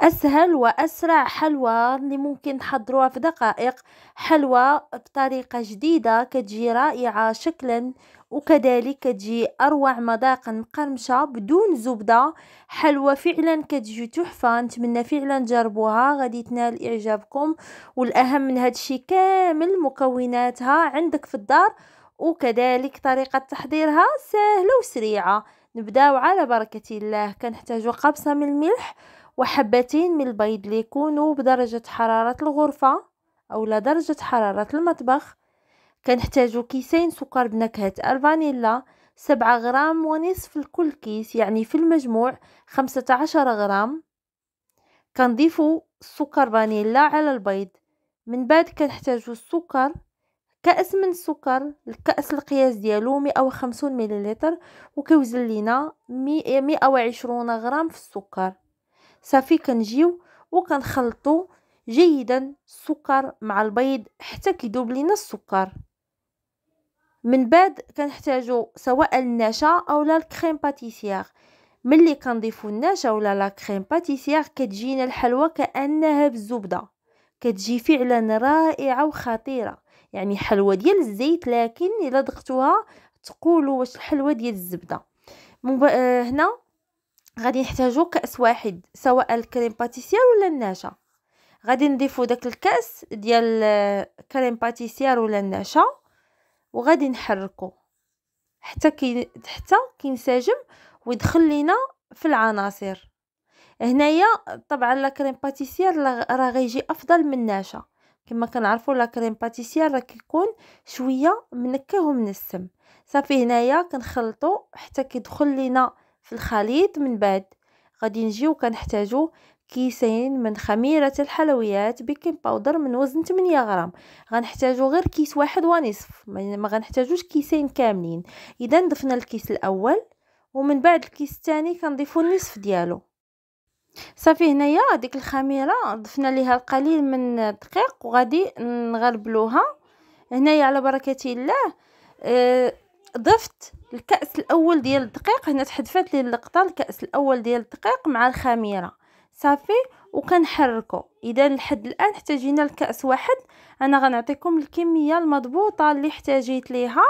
أسهل وأسرع حلوى اللي ممكن تحضروها في دقائق. حلوى بطريقة جديدة كتجي رائعة شكلا وكذلك كتجي أروع مذاقا مقرمشة بدون زبدة. حلوى فعلا كتجي تحفة نتمنى فعلا تجربوها. غادي تنال إعجابكم والأهم من هادشي كامل مكوناتها عندك في الدار وكذلك طريقة تحضيرها سهلة وسريعة. نبدأو على بركة الله. كنحتاجو قبصة من الملح وحبتين من البيض اللي يكونوا بدرجة حرارة الغرفة أو درجة حرارة المطبخ. كنحتاجو كيسين سكر بنكهة الفانيلا سبعة غرام ونصف لكل كيس يعني في المجموع خمسة عشر غرام. كنضيفو سكر فانيلا على البيض. من بعد كنحتاجو السكر كأس من السكر الكأس القياس ديالو مئة وخمسون مليلتر وكيوزن لينا مئة وعشرون غرام في السكر. صافي كنجيو وكنخلطو جيدا السكر مع البيض حتى كيذوب لينا السكر. من بعد كنحتاجو سواء النشا اولا الكريم باتيسير ملي كنضيفو النشا ولا لا كريم باتيسير كتجينا الحلوى كأنها بالزبده كتجي فعلا رائعة وخطيرة. يعني حلوى ديال الزيت لكن إلا ضغطوها تقولوا واش الحلوى ديال الزبدة. آه، هنا غادي نحتاجو كأس واحد سواء ال crème pâtissière ولا النشا غادي نضيفو داك الكأس ديال crème pâtissière ولا النشا وغادي نحركو. حتى كي حتى كينسجم ويدخل لينا في العناصر. هنايا طبعا la crème pâtissière راه غيجي أفضل من النشا كما كنعرفوا la crème pâtissière راه كيكون شوية منكه ومنسم. صافي هنايا كنخلطو حتى كيدخل لينا في الخليط من بعد. غادي نجيو كنحتاجو كيسين من خميرة الحلويات baking powder من وزن 8 غرام. غنحتاجو غير كيس واحد ونصف ما غنحتاجوش كيسين كاملين. إذا ضفنا الكيس الأول ومن بعد الكيس الثاني كنضيفو النصف ديالو. صافي هنايا هذيك الخميرة ضفنا ليها القليل من الدقيق وغادي نغربلوها. هنايا على بركة الله أه ضفت الكأس الأول ديال الدقيق هنا تحدفات لي اللقطة الكأس الأول ديال الدقيق مع الخميرة. صافي وكنحركو. إذا لحد الآن احتاجينا الكاس واحد. أنا غنعطيكم الكمية المضبوطة اللي احتاجيت ليها.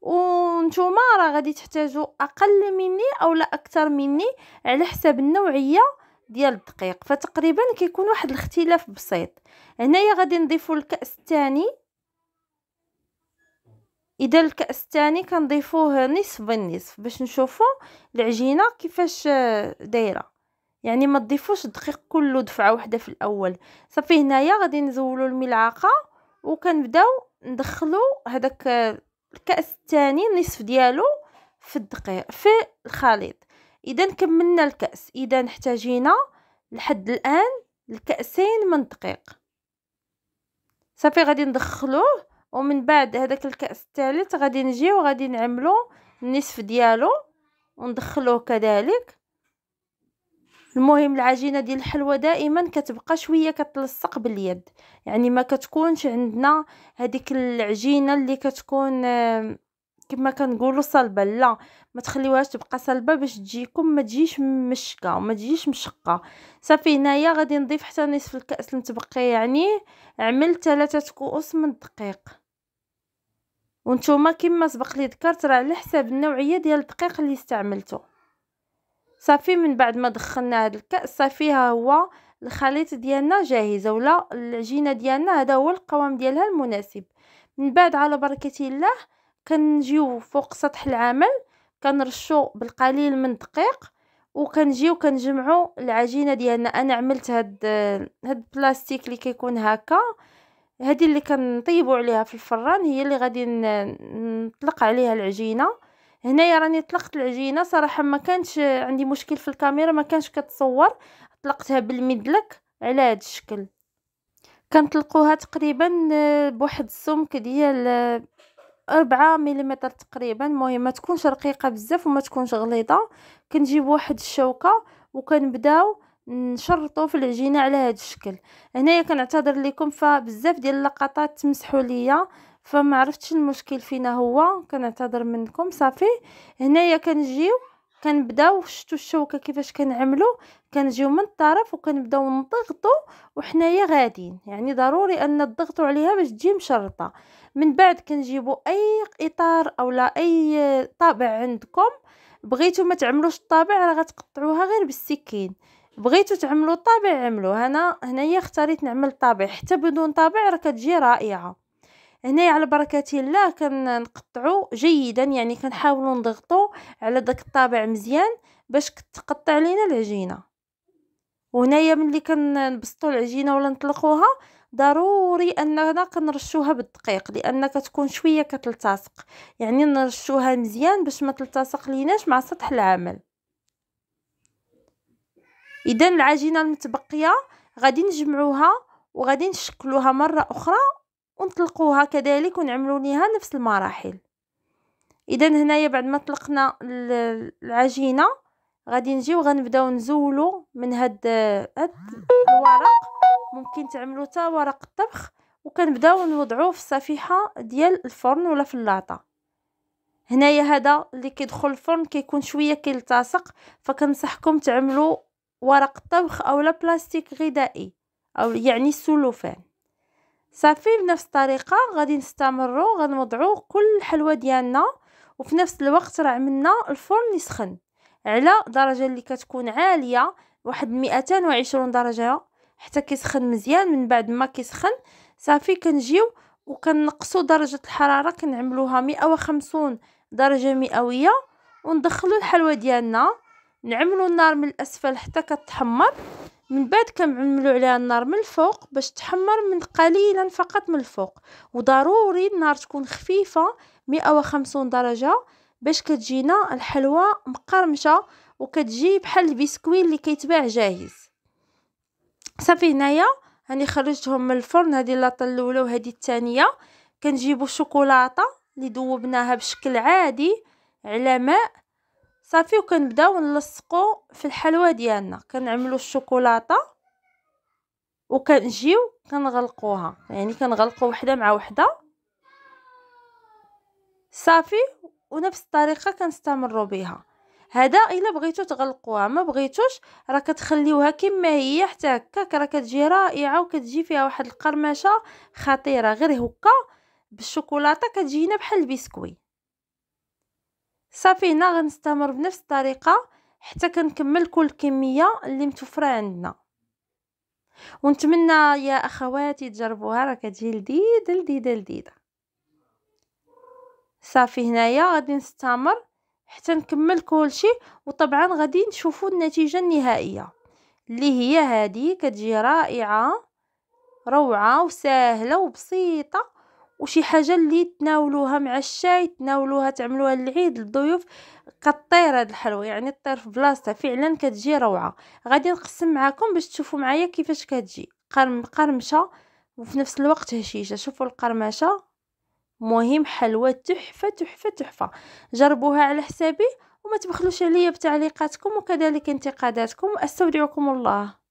وانتوما راه غادي تحتاجوا أقل مني أو لا أكثر مني على حسب النوعية ديال الدقيق. فتقريبا كيكون واحد الاختلاف بسيط. هنايا غادي نضيفوا الكأس الثاني. إذا الكأس الثاني كنضيفوه نصف بالنصف باش نشوفوا العجينة كيفاش دايرة. يعني ما تضيفوش الدقيق كله دفعة واحدة في الأول. صافي هنايا غادي نزولوا الملعقة وكنبداو ندخلو هذاك الكأس الثاني النصف ديالو في الدقيق في الخليط. إذا كملنا الكأس. إذا احتاجينا لحد الآن الكأسين من الدقيق. صافي غادي ندخلوه ومن بعد هذاك الكأس الثالث غادي نجيو غادي نعملو النصف ديالو وندخلوه كذلك. المهم العجينة ديال الحلوى دائما كتبقى شوية كتلصق باليد. يعني ما كتكونش عندنا هذيك العجينة اللي كتكون كما كنقولوا صلبة. لا ما تخليوهاش تبقى صلبة باش تجيكم ما تجيش مشكة وما تجيش مشقة. صافي هنايا غادي نضيف حتى نصف الكأس المتبقي. يعني عملت ثلاثة كؤوس من الدقيق. وأنتم كما سبق لي ذكرت راه على حساب النوعية ديال الدقيق اللي استعملته صافي من بعد ما دخلنا هذا الكأس صافي ها هو الخليط ديالنا جاهز ولا العجينه ديالنا هذا هو القوام ديالها المناسب. من بعد على بركة الله كنجيو فوق سطح العمل كنرشو بالقليل من الدقيق وكنجيو كنجمعو العجينة ديالنا. أنا عملت هاد هاد البلاستيك اللي كيكون هكا. هذه اللي كنطيبوا عليها في الفران هي اللي غادي نطلق عليها العجينة. هنايا راني طلقت العجينة صراحة ما كانش عندي مشكل في الكاميرا ما كانش كتصور. طلقتها بالمدلك على هذا الشكل. كنطلقوها تقريبا بواحد السمك ديال أربعة مليمتر تقريبا. المهم ما تكونش رقيقة بزاف وما تكونش غليظة. كنجيب واحد الشوكة وكنبداو نشرطو في العجينة على هذا الشكل. هنايا كنعتذر لكم فبزاف ديال اللقطات تمسحوا ليا فما عرفتش المشكل فينا هو كنعتذر منكم صافي. هنايا كنجيو كنبداو شتو الشوكة كيفاش كنعملو كنجيو من الطرف وكنبداو نضغطو وحنايا غاديين. يعني ضروري أن نضغطو عليها باش تجي مشرطة. من بعد كنجيبو أي إطار اولا أي طابع عندكم بغيتو ما تعملوش الطابع راه غتقطعوها غير بالسكين. بغيتو تعملوا طابع عملوه أنا هنايا اختاريت نعمل طابع. حتى بدون طابع راه كتجي رائعة. هنايا على بركة الله كنقطعو جيدا يعني كنحاولوا نضغطو على داك الطابع مزيان باش تقطع لينا العجينة. وهنايا ملي كنبسطوا العجينة ولا نطلقوها ضروري أننا كنرشوها بالدقيق لأن كتكون شوية كتلتصق. يعني نرشوها مزيان باش ما تلتصق ليناش مع سطح العمل. اذا العجينة المتبقية غادي نجمعوها وغادي نشكلوها مرة أخرى ونطلقوها كذلك ونعملوا ليها نفس المراحل. اذا هنايا بعد ما طلقنا العجينة غادي نجيو غنبداو نزولو من هاد هاد الورق. ممكن تعملوا تا ورق الطبخ وكنبداو نوضعوه في الصفيحة ديال الفرن ولا في اللاطة. هنايا هذا اللي كيدخل الفرن كيكون شوية كيلتصق فكنصحكم تعملوا ورق طبخ اولا بلاستيك غذائي أو يعني السلوفان. صافي بنفس الطريقة غادي نستمروا غنوضعوا كل الحلوى ديالنا وفي نفس الوقت راه عملنا الفرن يسخن على درجة اللي كتكون عالية واحد 220 درجة حتى كيسخن مزيان من بعد ما كيسخن صافي كنجيو وكنقصوا درجة الحرارة كنعملوها 150 درجة مئوية وندخلوا الحلوى ديالنا. نعملوا النار من الأسفل حتى كتحمر. من بعد كنعملوا عليها النار من الفوق باش تحمر من قليلا فقط من الفوق. وضروري النار تكون خفيفة 150 درجة باش كتجينا الحلوى مقرمشة وكتجي بحال البسكوي اللي كيتباع جاهز. صافي هنايا هاني خرجتهم من الفرن هذه اللاطة الأولى وهذه الثانية. كنجيبوا الشوكولاتة اللي ذوبناها بشكل عادي على ماء. صافي وكنبداو نلصقوا في الحلوى ديالنا. كنعملوا الشوكولاتة وكنجيو كنغلقوها. يعني كنغلقوا وحدة مع وحدة. صافي ونفس الطريقة كنستمروا بها هذا إلا بغيتو تغلقوها. ما بغيتوش راه كتخليوها كما هي. حتى هكاك راه كتجي رائعة وكتجي فيها واحد القرمشة خطيرة. غير هكا بالشوكولاتة كتجينا بحال البسكوي صافي هنا غنستمر بنفس الطريقة حتى كنكمل كل كمية اللي متوفرة عندنا. ونتمنى يا أخواتي تجربوها راه كتجي لذيذة لذيذة لذيذة. صافي هنايا غادي نستمر حتى نكمل كلشي وطبعا غادي نشوفوا النتيجة النهائية اللي هي هذه كتجي رائعة روعة وسهله وبسيطة. وشي حاجة اللي تناولوها مع الشاي تناولوها تعملوها للعيد للضيوف كطير هاد الحلوى. يعني طير في بلاصتها فعلا كتجي روعة. غادي نقسم معكم باش تشوفوا معايا كيفاش كتجي. قرم قرمشة وفي نفس الوقت هشيشة. شوفوا القرمشة. مهم حلوى تحفة تحفة تحفة. جربوها على حسابي وما تبخلوش عليا بتعليقاتكم وكذلك انتقاداتكم. أستودعكم الله.